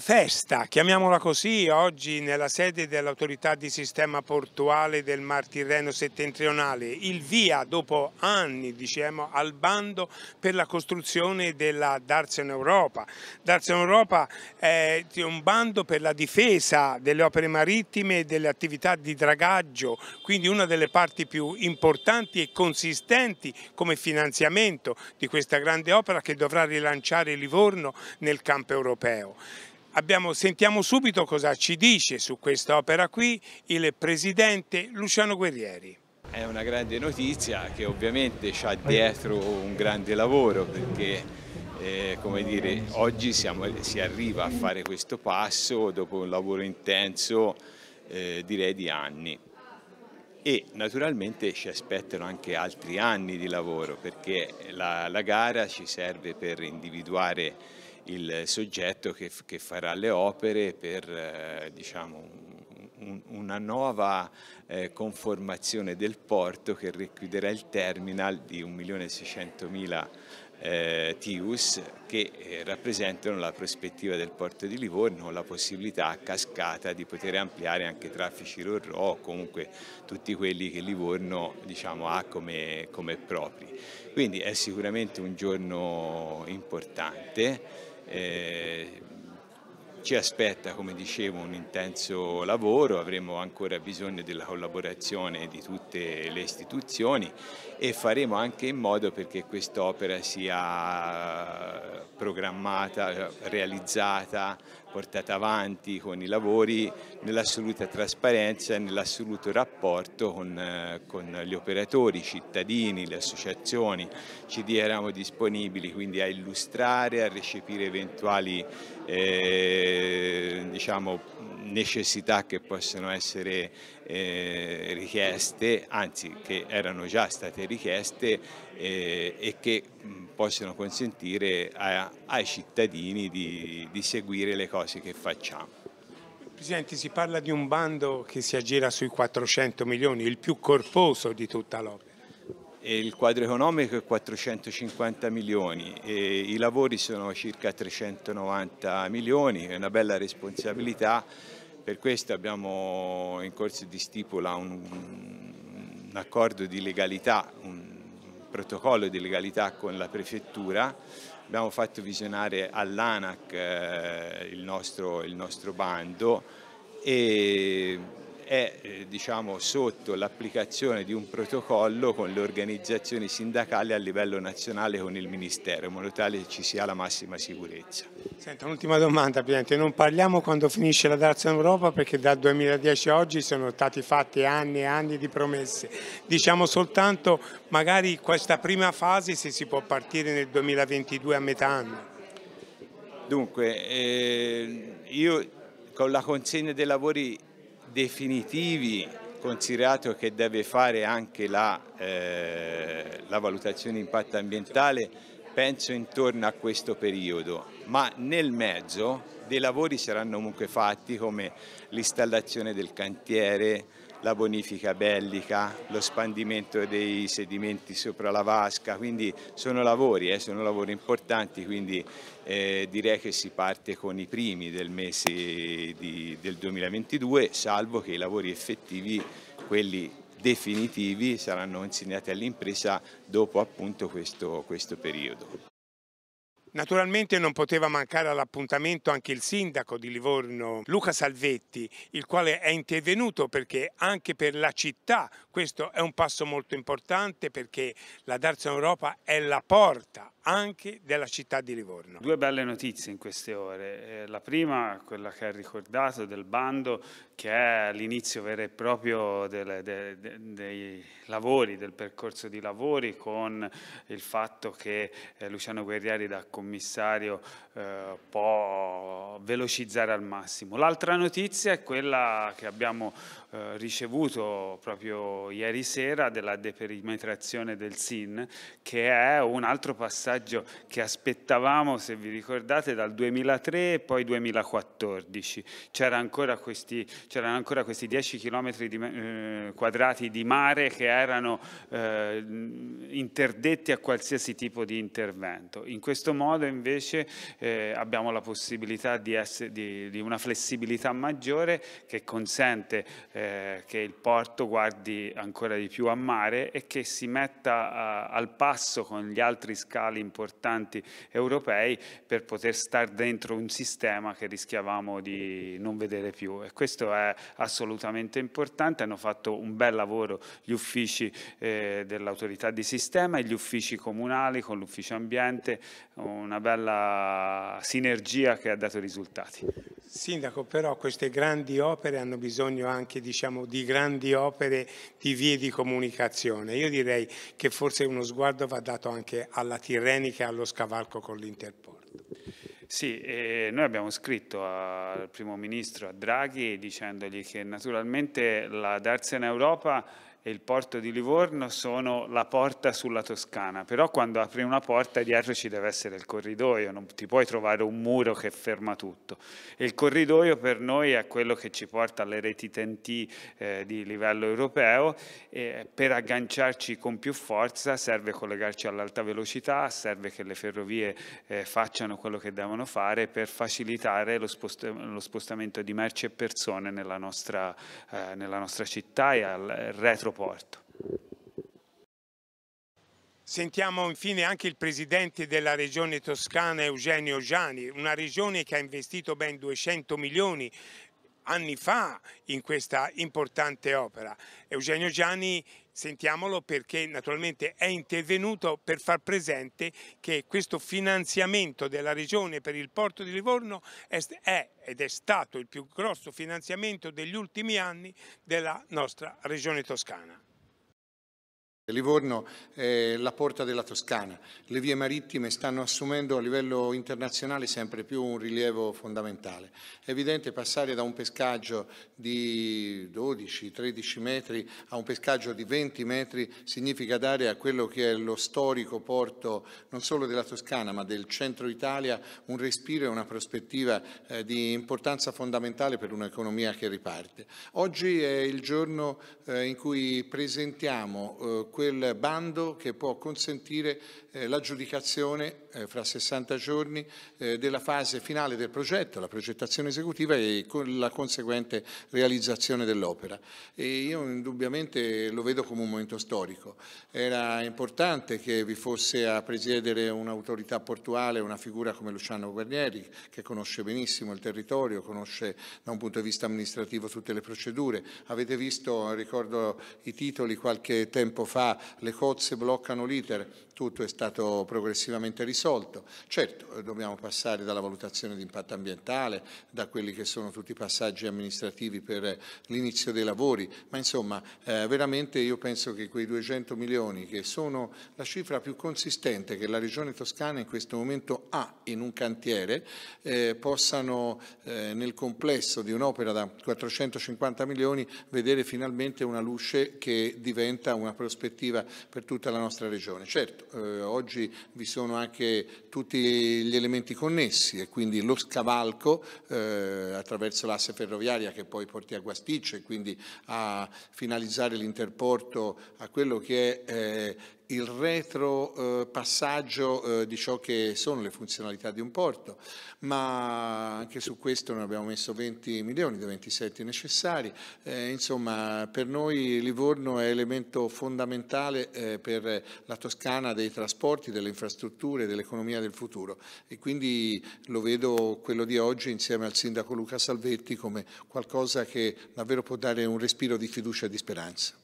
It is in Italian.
festa, chiamiamola così, oggi nella sede dell'autorità di sistema portuale del Mar Tirreno settentrionale, il via dopo anni diciamo, al bando per la costruzione della Darsen Europa. Darsen Europa è un bando per la difesa delle opere marittime e delle attività di dragaggio, quindi una delle parti più importanti e consistenti come finanziamento di questa grande opera che dovrà rilanciare Livorno nel campo europeo. Abbiamo, sentiamo subito cosa ci dice su questa opera qui il presidente Luciano Guerrieri. È una grande notizia che ovviamente ha dietro un grande lavoro perché eh, come dire, oggi siamo, si arriva a fare questo passo dopo un lavoro intenso eh, direi di anni e naturalmente ci aspettano anche altri anni di lavoro perché la, la gara ci serve per individuare il soggetto che, che farà le opere per eh, diciamo, un, una nuova eh, conformazione del porto che richiuderà il terminal di 1.600.000 eh, TIUS che eh, rappresentano la prospettiva del porto di Livorno, la possibilità a cascata di poter ampliare anche traffici RORO o comunque tutti quelli che Livorno diciamo, ha come, come propri. Quindi è sicuramente un giorno importante. Eh, ci aspetta, come dicevo, un intenso lavoro, avremo ancora bisogno della collaborazione di tutte le istituzioni e faremo anche in modo perché quest'opera sia programmata, realizzata, portata avanti con i lavori nell'assoluta trasparenza e nell'assoluto rapporto con, con, gli operatori, i cittadini, le associazioni. Ci diamo disponibili quindi a illustrare, a recepire eventuali eh, diciamo, necessità che possono essere eh, richieste, anzi che erano già state richieste eh, e che mh, possono consentire a, ai cittadini di, di seguire le cose che facciamo. Presidente, si parla di un bando che si aggira sui 400 milioni, il più corposo di tutta l'opera. Il quadro economico è 450 milioni i lavori sono circa 390 milioni, è una bella responsabilità per questo abbiamo in corso di stipula un, un accordo di legalità, un protocollo di legalità con la prefettura, abbiamo fatto visionare all'ANAC eh, il, il nostro bando e è eh, diciamo, sotto l'applicazione di un protocollo con le organizzazioni sindacali a livello nazionale con il Ministero, in modo tale che ci sia la massima sicurezza. Senta, un'ultima domanda Presidente, non parliamo quando finisce la Dazione Europa perché dal 2010 a oggi sono stati fatti anni e anni di promesse, diciamo soltanto magari questa prima fase se si può partire nel 2022 a metà anno. Dunque, eh, io con la consegna dei lavori definitivi considerato che deve fare anche la, eh, la valutazione impatto ambientale penso intorno a questo periodo, ma nel mezzo dei lavori saranno comunque fatti come l'installazione del cantiere, la bonifica bellica, lo spandimento dei sedimenti sopra la vasca, quindi sono lavori, eh, sono lavori importanti, quindi eh, direi che si parte con i primi del mese di, del 2022, salvo che i lavori effettivi, quelli definitivi, saranno consegnati all'impresa dopo appunto questo, questo periodo. Naturalmente non poteva mancare all'appuntamento anche il sindaco di Livorno, Luca Salvetti, il quale è intervenuto perché anche per la città questo è un passo molto importante perché la Darsa Europa è la porta anche della città di Livorno. Due belle notizie in queste ore. Eh, la prima, quella che ha ricordato del bando, che è l'inizio vero e proprio delle, de, de, dei lavori, del percorso di lavori, con il fatto che eh, Luciano Guerrieri da commissario eh, può velocizzare al massimo. L'altra notizia è quella che abbiamo eh, ricevuto proprio ieri sera della deperimetrazione del SIN, che è un altro passaggio che aspettavamo, se vi ricordate, dal 2003 e poi 2014. C'erano ancora questi, ancora questi 10 km di, eh, quadrati di mare che erano eh, interdetti a qualsiasi tipo di intervento. In questo modo invece eh, abbiamo la possibilità di, essere, di, di, una flessibilità maggiore che consente eh, che il porto guardi ancora di più a mare e che si metta a, al passo con gli altri scali importanti europei per poter stare dentro un sistema che rischiavamo di non vedere più. E questo è assolutamente importante, hanno fatto un bel lavoro gli uffici eh, dell'autorità di sistema e gli uffici comunali con l'ufficio ambiente, una bella sinergia che ha dato risultati. Sindaco, però queste grandi opere hanno bisogno anche diciamo, di grandi opere di vie di comunicazione. Io direi che forse uno sguardo va dato anche alla Tirrenica e allo scavalco con l'Interporto. Sì, noi abbiamo scritto al primo ministro, a Draghi, dicendogli che naturalmente la Darsena Europa e il porto di Livorno sono la porta sulla Toscana, però quando apri una porta dietro ci deve essere il corridoio, non ti puoi trovare un muro che ferma tutto. E il corridoio per noi è quello che ci porta alle reti TNT eh, di livello europeo e per agganciarci con più forza serve collegarci all'alta velocità, serve che le ferrovie eh, facciano quello che devono fare per facilitare lo, spost lo spostamento di merci e persone nella nostra, eh, nella nostra città e al retro porto. Sentiamo infine anche il presidente della regione toscana Eugenio Giani, una regione che ha investito ben 200 milioni anni fa in questa importante opera. Eugenio Gianni, sentiamolo perché naturalmente è intervenuto per far presente che questo finanziamento della Regione per il porto di Livorno è, ed è stato il più grosso finanziamento degli ultimi anni della nostra Regione Toscana. Livorno è la porta della Toscana. Le vie marittime stanno assumendo a livello internazionale sempre più un rilievo fondamentale. È evidente passare da un pescaggio di 12-13 metri a un pescaggio di 20 metri significa dare a quello che è lo storico porto non solo della Toscana ma del centro Italia un respiro e una prospettiva eh, di importanza fondamentale per un'economia che riparte. Oggi è il giorno eh, in cui presentiamo eh, quel bando che può consentire eh, l'aggiudicazione eh, fra 60 giorni eh, della fase finale del progetto, la progettazione esecutiva e con la conseguente realizzazione dell'opera. Io indubbiamente lo vedo come un momento storico. Era importante che vi fosse a presiedere un'autorità portuale, una figura come Luciano Guarnieri, che conosce benissimo il territorio, conosce da un punto di vista amministrativo tutte le procedure. Avete visto, ricordo i titoli qualche tempo fa, le cozze bloccano l'iter, tutto è stato progressivamente risolto. Certo, eh, dobbiamo passare dalla valutazione di impatto ambientale, da quelli che sono tutti i passaggi amministrativi per l'inizio dei lavori, ma insomma eh, veramente io penso che quei 200 milioni, che sono la cifra più consistente che la Regione Toscana in questo momento ha in un cantiere, eh, possano eh, nel complesso di un'opera da 450 milioni vedere finalmente una luce che diventa una prospettiva prospettiva per tutta la nostra regione. Certo, eh, oggi vi sono anche tutti gli elementi connessi e quindi lo scavalco eh, attraverso l'asse ferroviaria che poi porti a Guasticcio e quindi a finalizzare l'interporto a quello che è eh, il retro eh, eh, di ciò che sono le funzionalità di un porto, ma anche su questo noi abbiamo messo 20 milioni dei 27 necessari. Eh, insomma, per noi Livorno è elemento fondamentale eh, per la Toscana dei trasporti, delle infrastrutture, dell'economia del futuro e quindi lo vedo quello di oggi insieme al sindaco Luca Salvetti come qualcosa che davvero può dare un respiro di fiducia e di speranza.